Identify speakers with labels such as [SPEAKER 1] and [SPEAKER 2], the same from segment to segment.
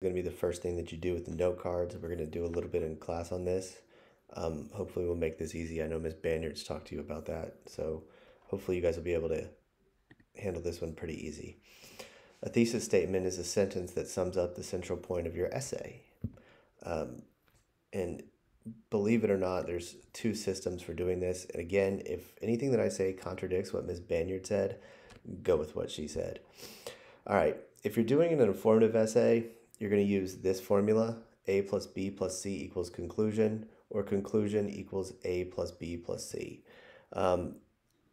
[SPEAKER 1] going to be the first thing that you do with the note cards. We're going to do a little bit in class on this. Um, hopefully, we'll make this easy. I know Ms. Banyard's talked to you about that. So, hopefully, you guys will be able to handle this one pretty easy. A thesis statement is a sentence that sums up the central point of your essay. Um, and believe it or not, there's two systems for doing this. And again, if anything that I say contradicts what Ms. Banyard said, go with what she said. All right, if you're doing an informative essay, you're going to use this formula, A plus B plus C equals conclusion, or conclusion equals A plus B plus C. Um,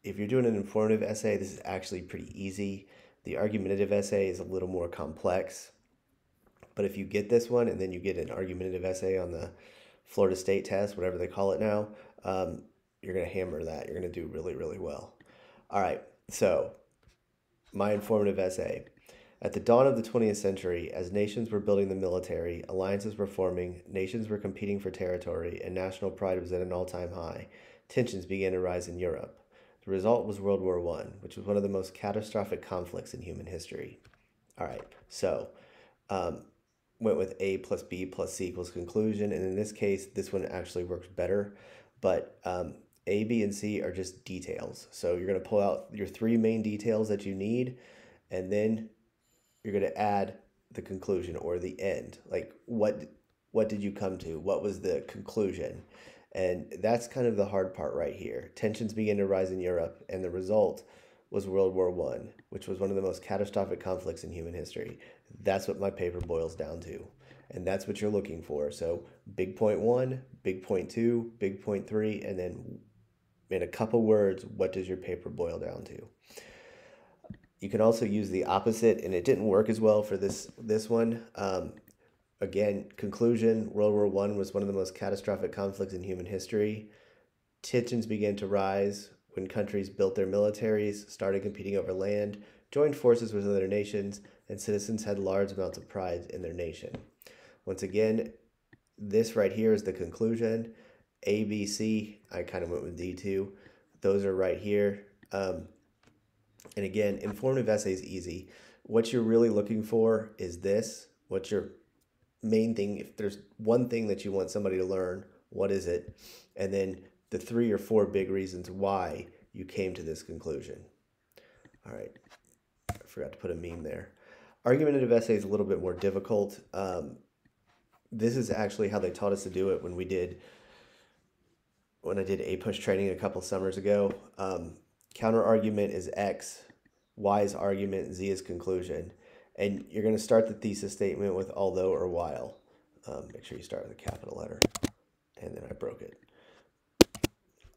[SPEAKER 1] if you're doing an informative essay, this is actually pretty easy. The argumentative essay is a little more complex. But if you get this one and then you get an argumentative essay on the Florida State test, whatever they call it now, um, you're going to hammer that. You're going to do really, really well. All right, so my informative essay. At the dawn of the 20th century, as nations were building the military, alliances were forming, nations were competing for territory, and national pride was at an all time high, tensions began to rise in Europe. The result was World War I, which was one of the most catastrophic conflicts in human history. All right, so um, went with A plus B plus C equals conclusion. And in this case, this one actually works better. But um, A, B, and C are just details. So you're going to pull out your three main details that you need, and then you're going to add the conclusion or the end. Like what what did you come to? What was the conclusion? And that's kind of the hard part right here. Tensions began to rise in Europe, and the result was World War One, which was one of the most catastrophic conflicts in human history. That's what my paper boils down to. And that's what you're looking for. So big point one, big point two, big point three, and then in a couple words, what does your paper boil down to? You can also use the opposite, and it didn't work as well for this this one. Um, again, conclusion: World War One was one of the most catastrophic conflicts in human history. Tensions began to rise when countries built their militaries, started competing over land, joined forces with other nations, and citizens had large amounts of pride in their nation. Once again, this right here is the conclusion. A, B, C, I kind of went with D2. Those are right here. Um, and again, informative essay is easy. What you're really looking for is this. What's your main thing? If there's one thing that you want somebody to learn, what is it? And then the three or four big reasons why you came to this conclusion. All right, I forgot to put a meme there. Argumentative essay is a little bit more difficult. Um, this is actually how they taught us to do it when we did when I did APUSH training a couple summers ago. Um, counter argument is X, Y is argument, Z is conclusion. And you're going to start the thesis statement with although or while. Um, make sure you start with a capital letter. And then I broke it.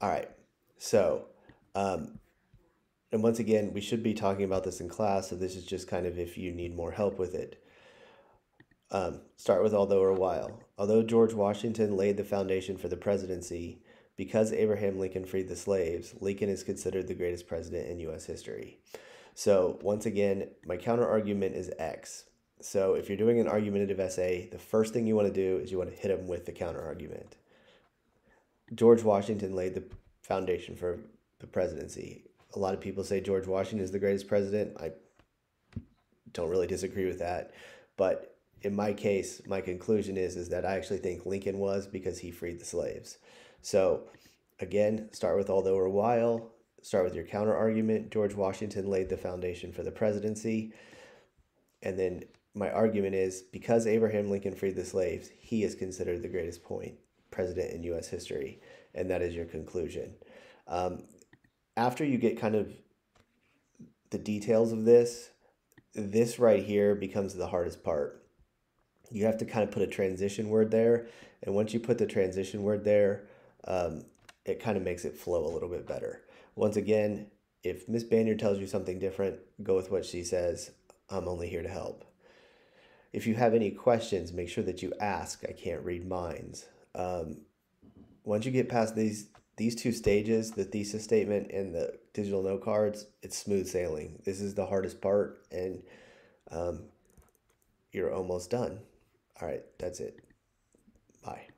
[SPEAKER 1] All right. So, um, and once again, we should be talking about this in class. So this is just kind of if you need more help with it. Um, start with although or while. Although George Washington laid the foundation for the presidency, because Abraham Lincoln freed the slaves, Lincoln is considered the greatest president in U.S. history. So once again, my counter argument is X. So if you're doing an argumentative essay, the first thing you want to do is you want to hit them with the counter argument. George Washington laid the foundation for the presidency. A lot of people say George Washington is the greatest president. I don't really disagree with that, but in my case, my conclusion is is that I actually think Lincoln was because he freed the slaves. So again, start with although or while, start with your counter argument. George Washington laid the foundation for the presidency. And then my argument is because Abraham Lincoln freed the slaves, he is considered the greatest point president in US history. And that is your conclusion. Um, after you get kind of the details of this, this right here becomes the hardest part you have to kind of put a transition word there. And once you put the transition word there, um, it kind of makes it flow a little bit better. Once again, if Miss Banyard tells you something different, go with what she says. I'm only here to help. If you have any questions, make sure that you ask. I can't read minds. Um, once you get past these these two stages, the thesis statement and the digital note cards, it's smooth sailing. This is the hardest part, and um, you're almost done. All right, that's it. Bye.